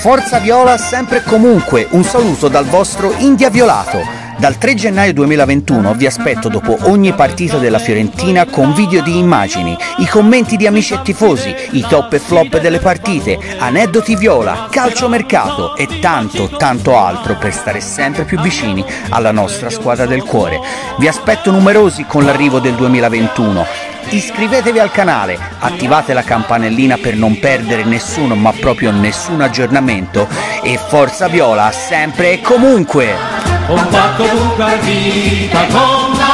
Forza Viola sempre e comunque, un saluto dal vostro India Violato. Dal 3 gennaio 2021 vi aspetto dopo ogni partita della Fiorentina con video di immagini, i commenti di amici e tifosi, i top e flop delle partite, aneddoti viola, calciomercato e tanto tanto altro per stare sempre più vicini alla nostra squadra del cuore. Vi aspetto numerosi con l'arrivo del 2021. Iscrivetevi al canale, attivate la campanellina per non perdere nessuno ma proprio nessun aggiornamento e Forza Viola sempre e comunque! combatto tutta vita con la